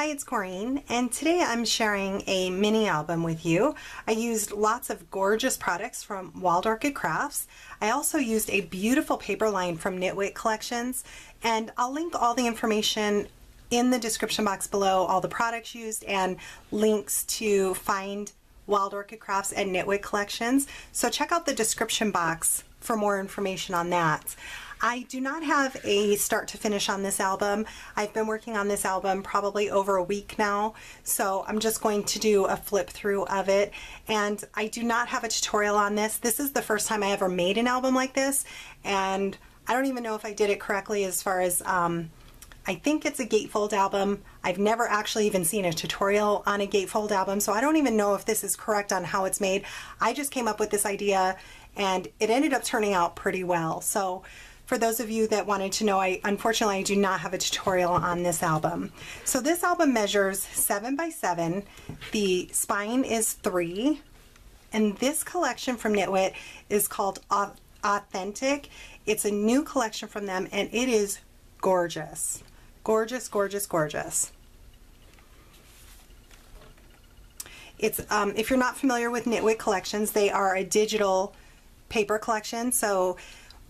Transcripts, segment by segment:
Hi, it's Corene, and today I'm sharing a mini album with you. I used lots of gorgeous products from Wild Orchid Crafts. I also used a beautiful paper line from Nitwit Collections, and I'll link all the information in the description box below, all the products used and links to find Wild Orchid Crafts and Nitwit Collections. So check out the description box for more information on that. I do not have a start to finish on this album. I've been working on this album probably over a week now, so I'm just going to do a flip through of it. And I do not have a tutorial on this. This is the first time I ever made an album like this, and I don't even know if I did it correctly as far as um, I think it's a gatefold album. I've never actually even seen a tutorial on a gatefold album, so I don't even know if this is correct on how it's made. I just came up with this idea and it ended up turning out pretty well. So for those of you that wanted to know, I unfortunately I do not have a tutorial on this album. So this album measures seven by seven. The spine is three. And this collection from Nitwit is called Authentic. It's a new collection from them and it is gorgeous. Gorgeous, gorgeous, gorgeous. It's um, If you're not familiar with Nitwit collections, they are a digital paper collection. So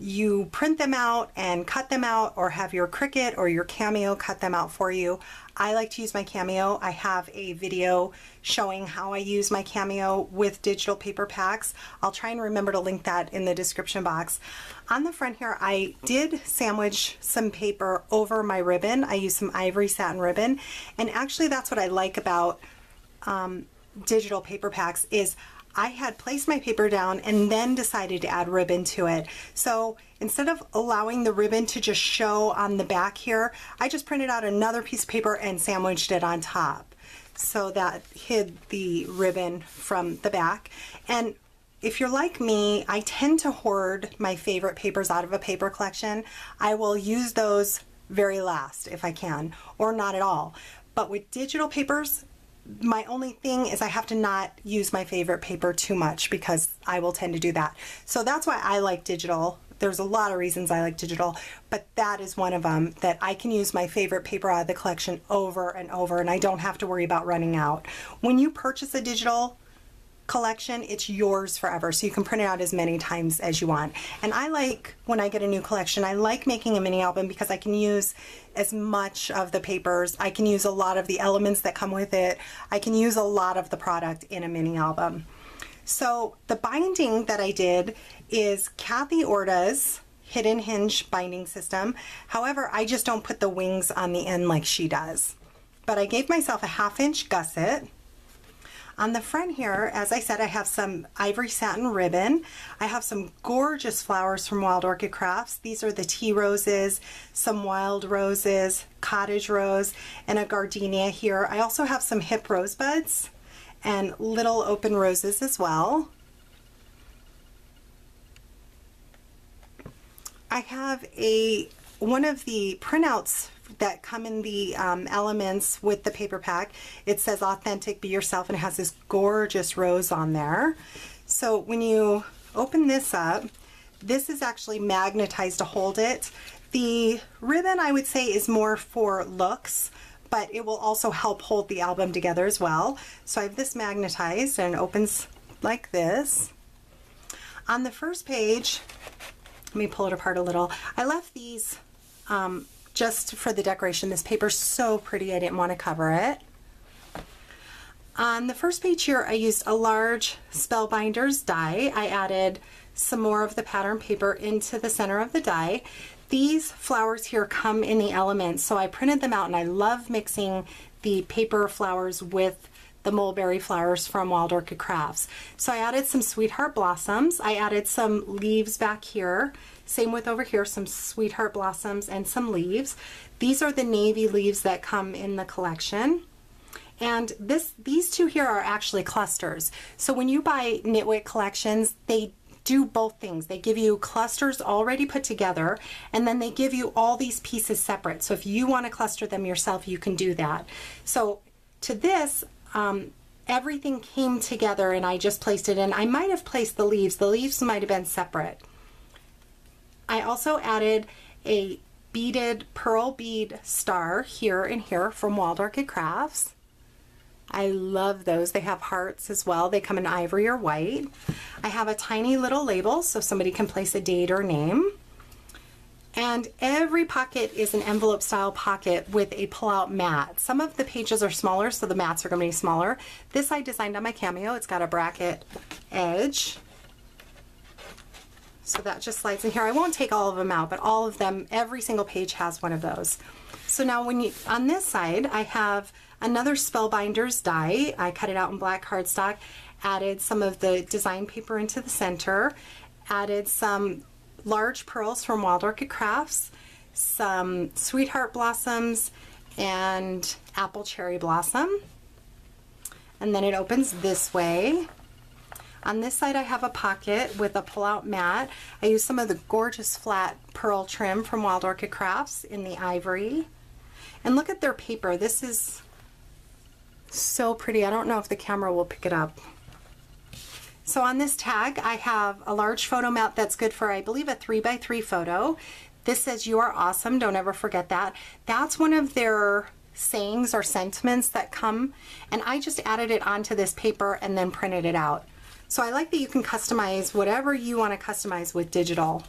you print them out and cut them out or have your Cricut or your Cameo cut them out for you. I like to use my Cameo. I have a video showing how I use my Cameo with digital paper packs. I'll try and remember to link that in the description box. On the front here, I did sandwich some paper over my ribbon. I used some ivory satin ribbon. And actually that's what I like about um, digital paper packs is I had placed my paper down and then decided to add ribbon to it. So instead of allowing the ribbon to just show on the back here, I just printed out another piece of paper and sandwiched it on top. So that hid the ribbon from the back. And if you're like me, I tend to hoard my favorite papers out of a paper collection. I will use those very last if I can, or not at all. But with digital papers, my only thing is I have to not use my favorite paper too much because I will tend to do that. So that's why I like digital. There's a lot of reasons I like digital, but that is one of them that I can use my favorite paper out of the collection over and over and I don't have to worry about running out. When you purchase a digital collection, it's yours forever. So you can print it out as many times as you want. And I like, when I get a new collection, I like making a mini album because I can use as much of the papers. I can use a lot of the elements that come with it. I can use a lot of the product in a mini album. So the binding that I did is Kathy Orta's hidden hinge binding system. However, I just don't put the wings on the end like she does. But I gave myself a half inch gusset on the front here, as I said, I have some ivory satin ribbon. I have some gorgeous flowers from Wild Orchid Crafts. These are the tea roses, some wild roses, cottage rose, and a gardenia here. I also have some hip rosebuds and little open roses as well. I have a one of the printouts that come in the um, elements with the paper pack. It says authentic, be yourself, and it has this gorgeous rose on there. So when you open this up, this is actually magnetized to hold it. The ribbon I would say is more for looks, but it will also help hold the album together as well. So I have this magnetized and it opens like this. On the first page, let me pull it apart a little. I left these um, just for the decoration. This paper's so pretty, I didn't want to cover it. On the first page here, I used a large Spellbinders die. I added some more of the pattern paper into the center of the die. These flowers here come in the elements, so I printed them out and I love mixing the paper flowers with the mulberry flowers from Wild Orchid Crafts. So I added some Sweetheart Blossoms. I added some leaves back here same with over here, some Sweetheart Blossoms and some leaves. These are the navy leaves that come in the collection. And this, these two here are actually clusters. So when you buy Nitwit collections, they do both things. They give you clusters already put together, and then they give you all these pieces separate. So if you want to cluster them yourself, you can do that. So to this, um, everything came together and I just placed it in. I might have placed the leaves. The leaves might have been separate. I also added a beaded pearl bead star here and here from Wild Orchid Crafts. I love those. They have hearts as well. They come in ivory or white. I have a tiny little label so somebody can place a date or name. And every pocket is an envelope style pocket with a pull out mat. Some of the pages are smaller, so the mats are going to be smaller. This I designed on my Cameo. It's got a bracket edge. So that just slides in here. I won't take all of them out, but all of them, every single page has one of those. So now when you, on this side, I have another Spellbinders die. I cut it out in black cardstock, added some of the design paper into the center, added some large pearls from Wild Orchid Crafts, some Sweetheart Blossoms, and Apple Cherry Blossom. And then it opens this way. On this side I have a pocket with a pull-out mat. I use some of the gorgeous flat pearl trim from Wild Orchid Crafts in the ivory. And look at their paper. This is so pretty. I don't know if the camera will pick it up. So on this tag, I have a large photo mat that's good for, I believe, a three by three photo. This says, you are awesome. Don't ever forget that. That's one of their sayings or sentiments that come, and I just added it onto this paper and then printed it out. So I like that you can customize whatever you want to customize with digital.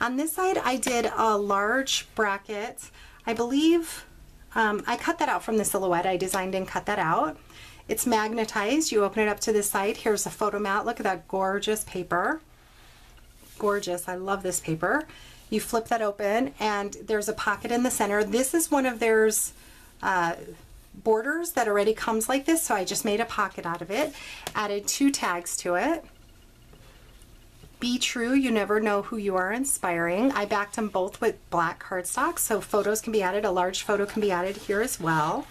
On this side, I did a large bracket. I believe um, I cut that out from the silhouette. I designed and cut that out. It's magnetized. You open it up to the side. Here's a photo mat. Look at that gorgeous paper. Gorgeous. I love this paper. You flip that open and there's a pocket in the center. This is one of theirs uh, borders that already comes like this, so I just made a pocket out of it. Added two tags to it. Be true, you never know who you are inspiring. I backed them both with black cardstock, so photos can be added. A large photo can be added here as well.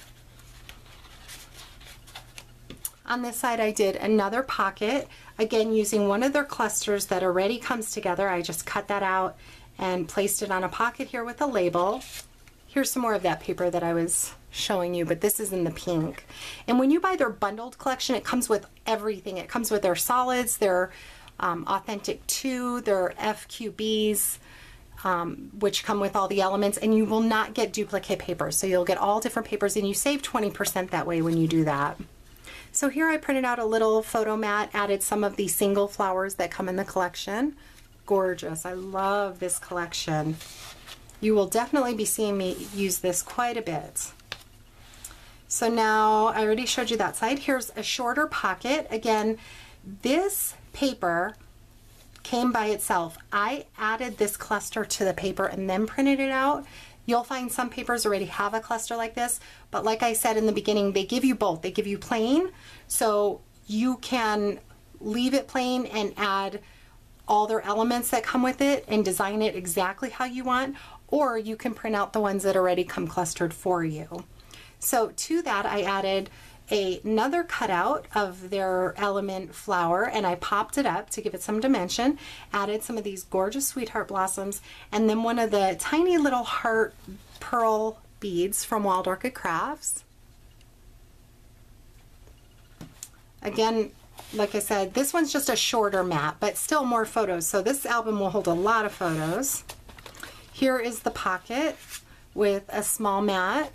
On this side I did another pocket, again using one of their clusters that already comes together. I just cut that out and placed it on a pocket here with a label. Here's some more of that paper that I was showing you, but this is in the pink. And when you buy their bundled collection, it comes with everything. It comes with their solids, their um, Authentic 2, their FQBs, um, which come with all the elements, and you will not get duplicate papers. So you'll get all different papers, and you save 20% that way when you do that. So here I printed out a little photo mat, added some of the single flowers that come in the collection. Gorgeous. I love this collection. You will definitely be seeing me use this quite a bit. So now I already showed you that side. Here's a shorter pocket. Again, this paper came by itself. I added this cluster to the paper and then printed it out. You'll find some papers already have a cluster like this, but like I said in the beginning, they give you both. They give you plain, so you can leave it plain and add all their elements that come with it and design it exactly how you want, or you can print out the ones that already come clustered for you. So to that I added a, another cutout of their element flower and I popped it up to give it some dimension, added some of these gorgeous sweetheart blossoms, and then one of the tiny little heart pearl beads from Wild Orchid Crafts. Again, like I said, this one's just a shorter mat, but still more photos. So this album will hold a lot of photos. Here is the pocket with a small mat.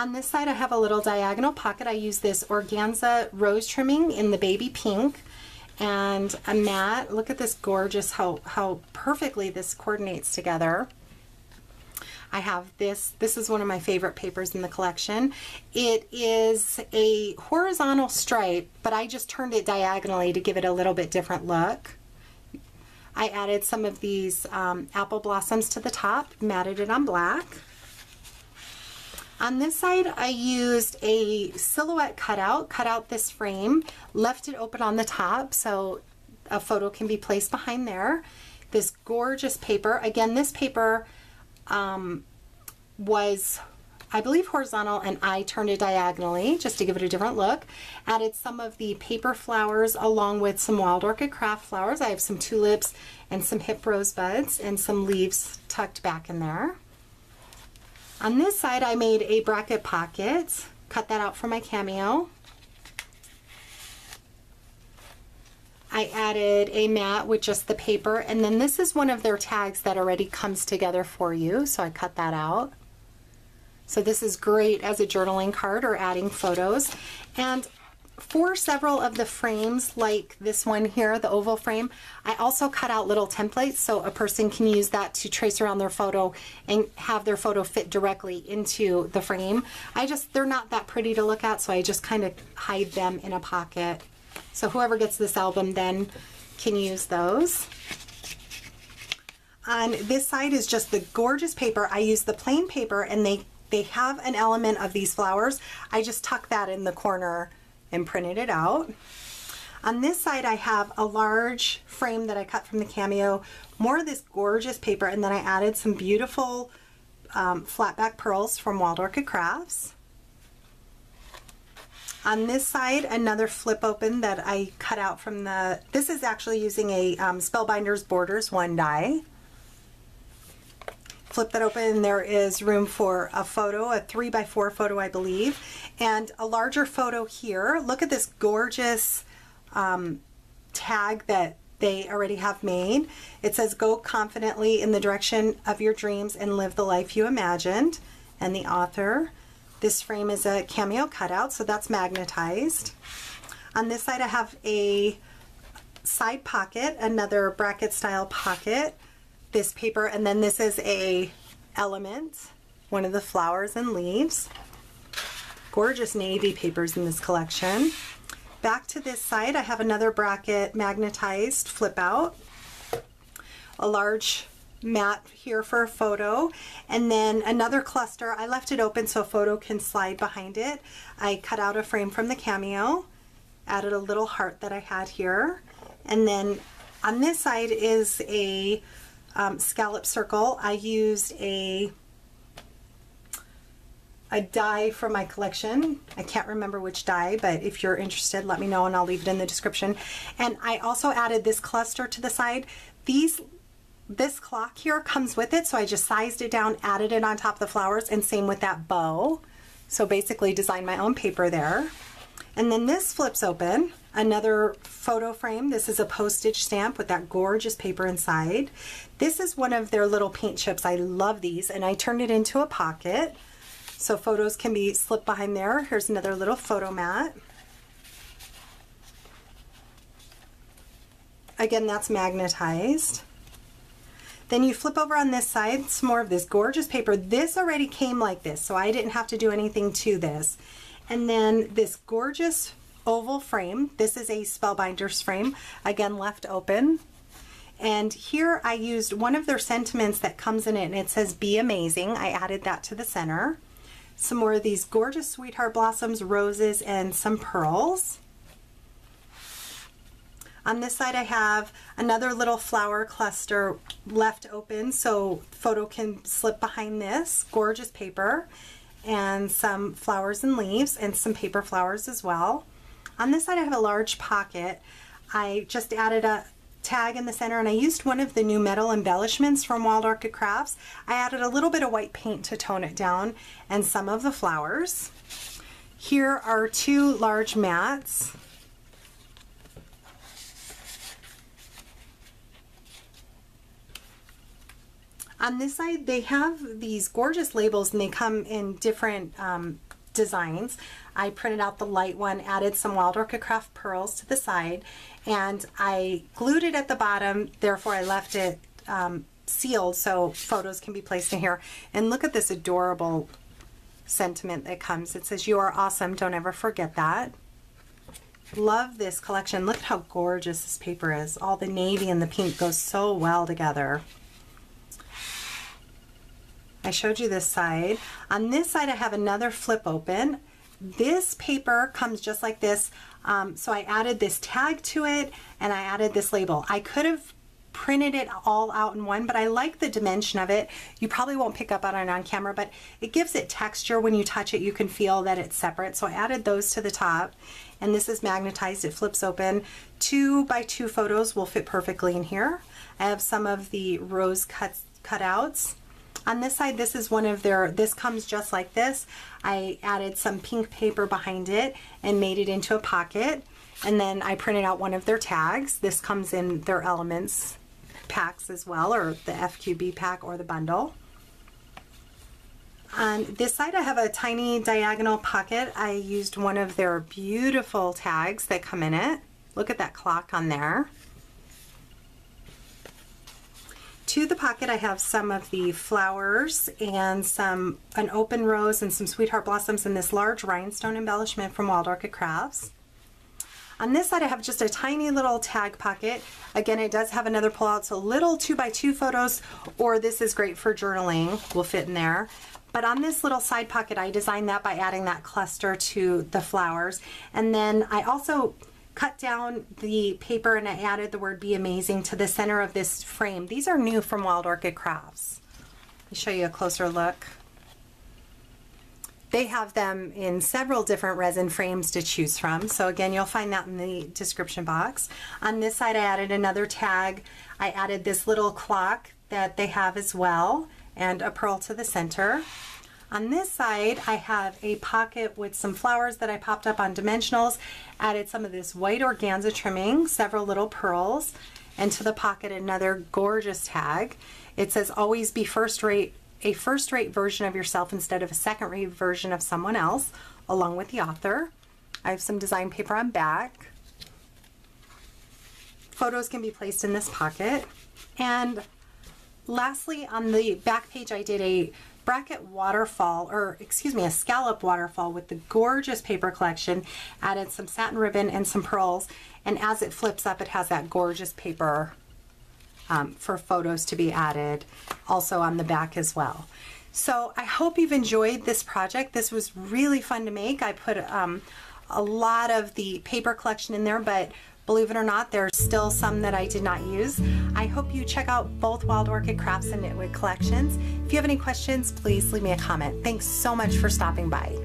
On this side I have a little diagonal pocket. I use this organza rose trimming in the baby pink and a mat. Look at this gorgeous, how, how perfectly this coordinates together. I have this, this is one of my favorite papers in the collection. It is a horizontal stripe, but I just turned it diagonally to give it a little bit different look. I added some of these um, apple blossoms to the top, matted it on black. On this side, I used a silhouette cutout, cut out this frame, left it open on the top so a photo can be placed behind there. This gorgeous paper. Again, this paper um, was, I believe, horizontal and I turned it diagonally just to give it a different look. Added some of the paper flowers along with some Wild Orchid Craft flowers. I have some tulips and some hip rosebuds and some leaves tucked back in there. On this side, I made a bracket pocket, cut that out for my cameo. I added a mat with just the paper and then this is one of their tags that already comes together for you so I cut that out. So this is great as a journaling card or adding photos and for several of the frames like this one here, the oval frame, I also cut out little templates so a person can use that to trace around their photo and have their photo fit directly into the frame. I just, they're not that pretty to look at so I just kind of hide them in a pocket. So whoever gets this album then can use those. On this side is just the gorgeous paper. I use the plain paper and they, they have an element of these flowers. I just tuck that in the corner and printed it out. On this side, I have a large frame that I cut from the Cameo, more of this gorgeous paper, and then I added some beautiful um, flat back pearls from Wild Orchid Crafts. On this side, another flip open that I cut out from the, this is actually using a um, Spellbinders Borders one die. Flip that open and there is room for a photo, a three by four photo, I believe, and a larger photo here. Look at this gorgeous um, tag that they already have made. It says, go confidently in the direction of your dreams and live the life you imagined. And the author, this frame is a cameo cutout, so that's magnetized. On this side I have a side pocket, another bracket style pocket, this paper, and then this is a element, one of the flowers and leaves. Gorgeous navy papers in this collection. Back to this side, I have another bracket magnetized flip out, a large mat here for a photo, and then another cluster. I left it open so a photo can slide behind it. I cut out a frame from the Cameo, added a little heart that I had here, and then on this side is a um, scallop circle. I used a a die from my collection. I can't remember which die, but if you're interested, let me know and I'll leave it in the description. And I also added this cluster to the side. These this clock here comes with it, so I just sized it down, added it on top of the flowers, and same with that bow. So basically designed my own paper there. And then this flips open, another photo frame. This is a postage stamp with that gorgeous paper inside. This is one of their little paint chips. I love these, and I turned it into a pocket. So photos can be slipped behind there. Here's another little photo mat. Again, that's magnetized. Then you flip over on this side, some more of this gorgeous paper. This already came like this, so I didn't have to do anything to this. And then this gorgeous oval frame. This is a Spellbinders frame, again left open. And here I used one of their sentiments that comes in it and it says be amazing. I added that to the center. Some more of these gorgeous sweetheart blossoms, roses, and some pearls. On this side I have another little flower cluster left open so photo can slip behind this. Gorgeous paper and some flowers and leaves and some paper flowers as well. On this side I have a large pocket. I just added a tag in the center and I used one of the new metal embellishments from Wild Orchid Crafts. I added a little bit of white paint to tone it down and some of the flowers. Here are two large mats On this side, they have these gorgeous labels and they come in different um, designs. I printed out the light one, added some Wild Orchid Craft pearls to the side, and I glued it at the bottom, therefore I left it um, sealed so photos can be placed in here. And look at this adorable sentiment that comes. It says, you are awesome, don't ever forget that. Love this collection. Look at how gorgeous this paper is. All the navy and the pink goes so well together. I showed you this side. On this side I have another flip open. This paper comes just like this. Um, so I added this tag to it and I added this label. I could have printed it all out in one, but I like the dimension of it. You probably won't pick up on it on camera, but it gives it texture. When you touch it, you can feel that it's separate. So I added those to the top and this is magnetized. It flips open. Two by two photos will fit perfectly in here. I have some of the rose cuts cutouts on this side, this is one of their, this comes just like this. I added some pink paper behind it and made it into a pocket. And then I printed out one of their tags. This comes in their elements packs as well, or the FQB pack or the bundle. On this side I have a tiny diagonal pocket. I used one of their beautiful tags that come in it. Look at that clock on there. To the pocket I have some of the flowers and some an open rose and some sweetheart blossoms and this large rhinestone embellishment from Wild Orchid Crafts. On this side I have just a tiny little tag pocket. Again it does have another pull out so little 2 by 2 photos or this is great for journaling will fit in there. But on this little side pocket I designed that by adding that cluster to the flowers and then I also cut down the paper and I added the word be amazing to the center of this frame. These are new from Wild Orchid Crafts. Let me show you a closer look. They have them in several different resin frames to choose from. So again, you'll find that in the description box. On this side, I added another tag. I added this little clock that they have as well and a pearl to the center. On this side, I have a pocket with some flowers that I popped up on dimensionals, added some of this white organza trimming, several little pearls, and to the pocket another gorgeous tag. It says always be first rate, a first rate version of yourself instead of a second rate version of someone else, along with the author. I have some design paper on back. Photos can be placed in this pocket. And lastly, on the back page, I did a bracket waterfall, or excuse me, a scallop waterfall with the gorgeous paper collection, added some satin ribbon and some pearls, and as it flips up, it has that gorgeous paper um, for photos to be added also on the back as well. So I hope you've enjoyed this project. This was really fun to make. I put um, a lot of the paper collection in there, but Believe it or not, there's still some that I did not use. I hope you check out both Wild Orchid Crafts and Nitwit collections. If you have any questions, please leave me a comment. Thanks so much for stopping by.